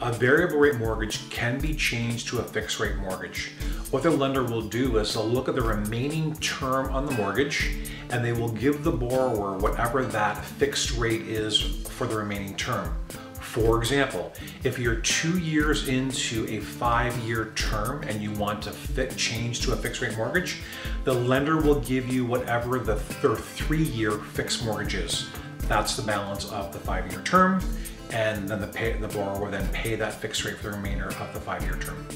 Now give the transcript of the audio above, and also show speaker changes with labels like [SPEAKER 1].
[SPEAKER 1] a variable rate mortgage can be changed to a fixed rate mortgage. What the lender will do is they'll look at the remaining term on the mortgage and they will give the borrower whatever that fixed rate is for the remaining term. For example, if you're two years into a five year term and you want to fit change to a fixed rate mortgage, the lender will give you whatever the th three year fixed mortgage is. That's the balance of the five year term and then the, pay, the borrower will then pay that fixed rate for the remainder of the five-year term.